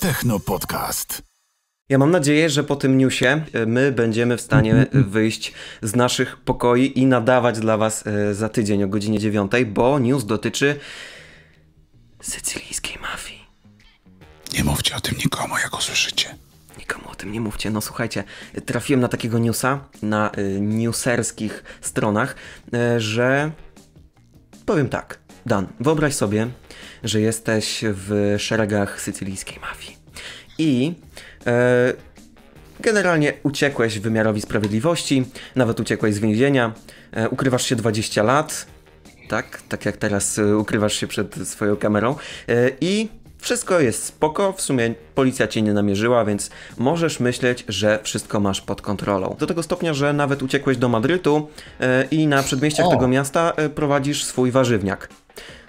Techno Podcast. Ja mam nadzieję, że po tym newsie e, my będziemy w stanie e, wyjść z naszych pokoi i nadawać dla Was e, za tydzień o godzinie 9, bo news dotyczy sycylijskiej mafii. Nie mówcie o tym nikomu, jak usłyszycie. Nikomu o tym nie mówcie. No słuchajcie, trafiłem na takiego newsa na newserskich stronach, że powiem tak. Dan, wyobraź sobie, że jesteś w szeregach sycylijskiej mafii i e, generalnie uciekłeś wymiarowi sprawiedliwości, nawet uciekłeś z więzienia, e, ukrywasz się 20 lat, tak, tak jak teraz e, ukrywasz się przed swoją kamerą e, i wszystko jest spoko, w sumie policja cię nie namierzyła, więc możesz myśleć, że wszystko masz pod kontrolą. Do tego stopnia, że nawet uciekłeś do Madrytu e, i na przedmieściach O. tego miasta e, prowadzisz swój warzywniak.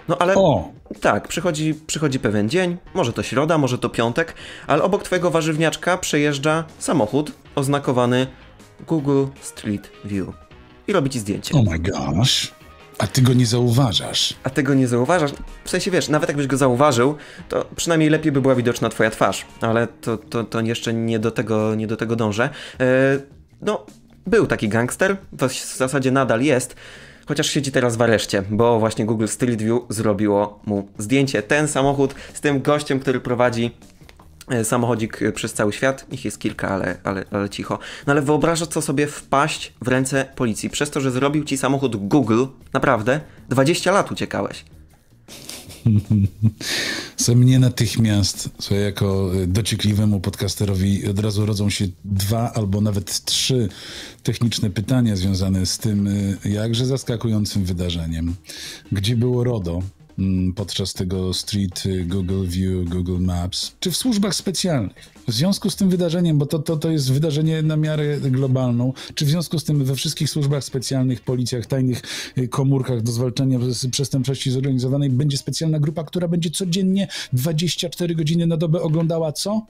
No ale O, tak, przychodzi, przychodzi pewien dzień, może to środa, może to piątek, ale obok twojego warzywniaczka przejeżdża samochód oznakowany Google Street View i robi ci zdjęcie. oh my gosh. A ty go nie zauważasz. A tego nie zauważasz? W sensie wiesz, nawet jakbyś go zauważył, to przynajmniej lepiej by była widoczna twoja twarz, ale to, to, to jeszcze nie do tego, nie do tego dążę. E, no, był taki gangster, w zasadzie nadal jest, chociaż siedzi teraz w areszcie, bo właśnie Google Street View zrobiło mu zdjęcie. Ten samochód z tym gościem, który prowadzi e, samochodzik e, przez cały świat. Ich jest kilka, ale, ale, ale cicho. No ale wyobrażasz co sobie wpaść w ręce policji przez to, że zrobił ci samochód Google. Naprawdę? 20 lat uciekałeś. Co mnie natychmiast, co jako y, dociekliwemu podcasterowi od razu rodzą się dwa albo nawet trzy techniczne pytania związane z tym y, jakże zaskakującym wydarzeniem. Gdzie było RODO podczas tego Street y, Google View, Google Maps, czy w służbach specjalnych? W związku z tym wydarzeniem, bo to, to, to jest wydarzenie na miarę globalną, czy w związku z tym we wszystkich służbach specjalnych, policjach, tajnych y, komórkach do zwalczania przestępczości zorganizowanej będzie specjalna grupa, która będzie codziennie 24 godziny na dobę oglądała co?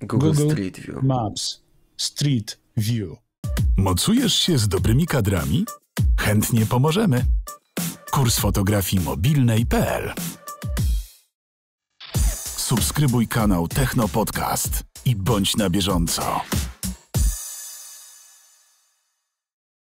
Google, Google Street View. Maps, Street View. Mocujesz się z dobrymi kadrami? Chętnie pomożemy. Kurs fotografii mobilnej.pl Subskrybuj kanał Techno Podcast i bądź na bieżąco.